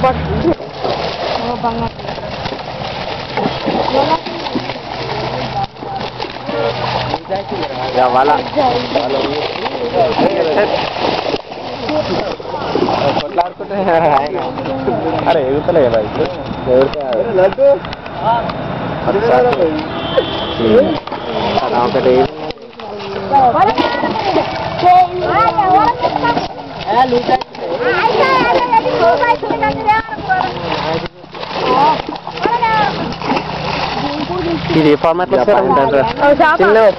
bak. Oh banget. Ya wala. అరే ఎగుతలే కదా ఇప్పుడు ఒకటి లూట 地理方面不擅长，但是，尽量。